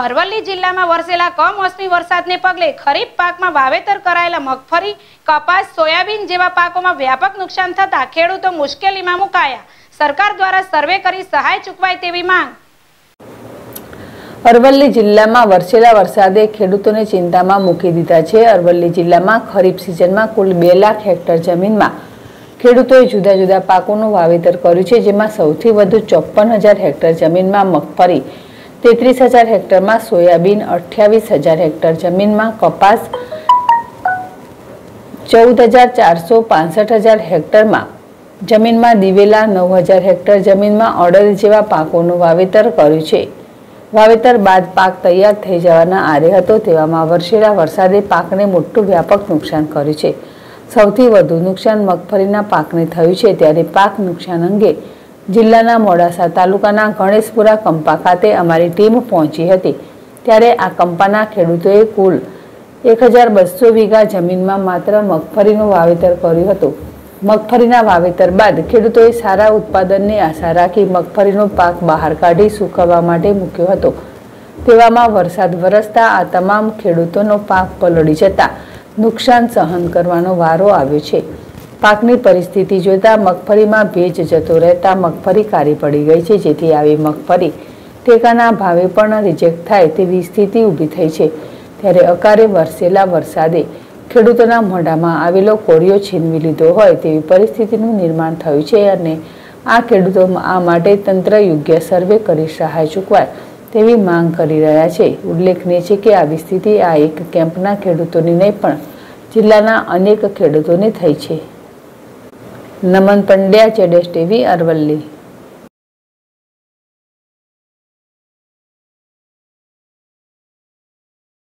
અરવલ્લી જિલ્લામાં વરસેલા કમોસમી વરસાદને પગલે ખરીફ પાકમાં વાવેતર કરાયેલા મગફળી, કપાસ, સોયાબીન જેવા પાકોમાં વ્યાપક નુકસાન થતા ખેડૂતો મુશ્કેલીમાં મુકાયા. સરકાર દ્વારા સર્વે કરી સહાય ચૂકવાય તેવી માંગ. અરવલ્લી જિલ્લામાં વરસેલા વરસાદે ખેડૂતોને ચિંતામાં મૂકી દીધા છે. અરવલ્લી જિલ્લામાં ખરીફ સિઝનમાં કુલ બે લાખ હેક્ટર જમીનમાં ખેડૂતોએ જુદા જુદા પાકોનું વાવેતર કર્યું છે, જેમાં સૌથી વધુ ચોપન હજાર હેક્ટર જમીનમાં મગફળી તેત્રીસ હજાર હેક્ટરમાં સોયાબીન, અઠ્યાવીસ હજાર હેક્ટર જમીનમાં કપાસ, ચૌદ હજાર ચારસો પાસઠ હજાર હેક્ટરમાં જમીનમાં દિવેલા, નવ હજાર હેક્ટર જમીનમાં ઓડર જેવા પાકોનું વાવેતર કર્યું છે. વાવેતર બાદ પાક તૈયાર થઈ જવાના આરે હતો તેવામાં વરસેલા વરસાદે પાકને મોટું વ્યાપક નુકસાન કર્યું છે. સૌથી વધુ નુકસાન મગફળીના પાકને થયું છે, ત્યારે પાક નુકસાન અંગે જિલ્લાના મોડાસા તાલુકાના ગણેશપુરા કંપા ખાતે અમારી ટીમ પહોંચી હતી. ત્યારે આ કંપાના ખેડૂતોએ કુલ એક હજાર બસો વીઘા જમીનમાં માત્ર મગફળીનું વાવેતર કર્યું હતું. મગફળીના વાવેતર બાદ ખેડૂતોએ સારા ઉત્પાદનની આશા રાખી મગફળીનો પાક બહાર કાઢી સૂકવવા માટે મૂક્યો હતો. તેવામાં વરસાદ વરસતા આ તમામ ખેડૂતોનો પાક પલળી જતા નુકસાન સહન કરવાનો વારો આવ્યો છે. પાકની પરિસ્થિતિ જોતા મગફળીમાં ભેજ જતો રહેતા મગફળી કાળી પડી ગઈ છે. જેથી આવી મગફળી ટેકાના ભાવે પણ રિજેક્ટ થાય તેવી સ્થિતિ ઊભી થઈ છે. ત્યારે અકારે વરસેલા વરસાદે ખેડૂતોના મોઢામાં આવેલો કોળિયો છીનવી લીધો હોય તેવી પરિસ્થિતિનું નિર્માણ થયું છે અને આ ખેડૂતો આ માટે તંત્ર યોગ્ય સર્વે કરી સહાય ચૂકવાય તેવી માંગ કરી રહ્યા છે. ઉલ્લેખનીય છે કે આવી સ્થિતિ આ એક કેમ્પના ખેડૂતોની નહીં પણ જિલ્લાના અનેક ખેડૂતોને થઈ છે. નમન પંડ્યા જેડેશ ટીવી અરવલ્લી.